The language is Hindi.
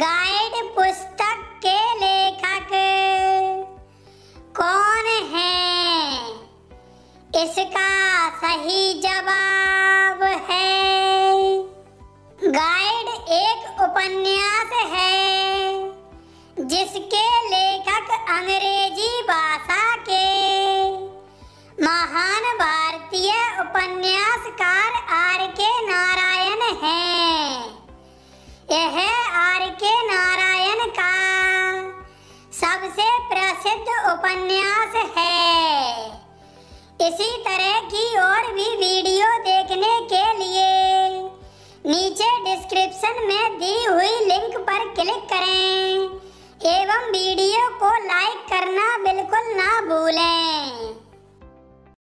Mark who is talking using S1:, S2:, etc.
S1: गाइड पुस्तक के लेखक कौन है? इसका सही जवाब है। गाइड एक उपन्यास है, जिसके लेखक अंग्रेज़ी भाषा के महान भारतीय उपन्यास प्रसिद्ध उपन्यास है। इसी तरह की और भी वीडियो देखने के लिए नीचे डिस्क्रिप्शन में दी हुई लिंक पर क्लिक करें। एवं वीडियो को लाइक करना बिल्कुल ना भूलें।